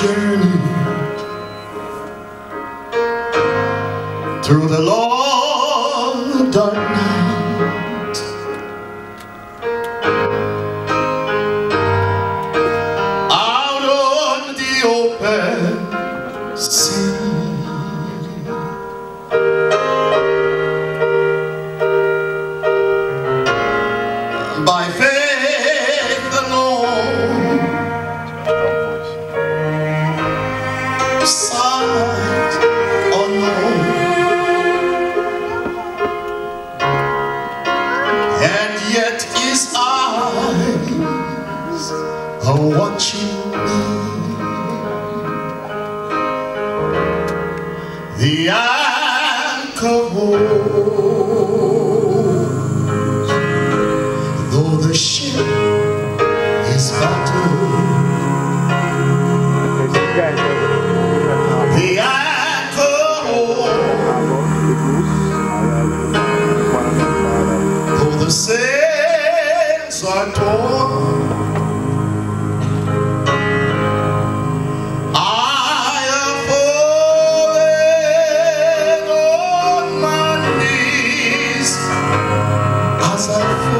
journey through the Lord. watching me. The anchor holds. Though the ship is battered. The anchor holds. Though the sails are torn. myself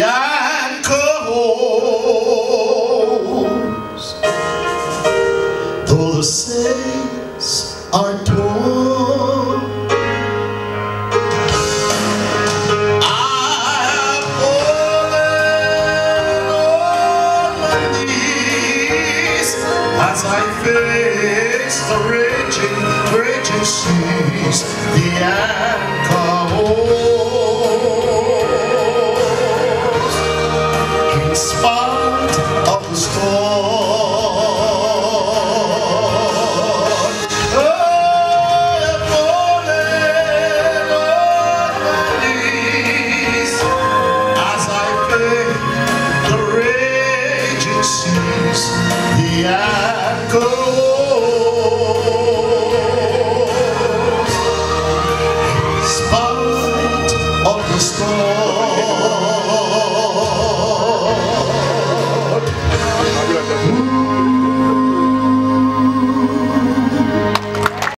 the anchors Though the sails are torn I'm on my knees As I face the raging, raging seas. The Spotlight of the storm.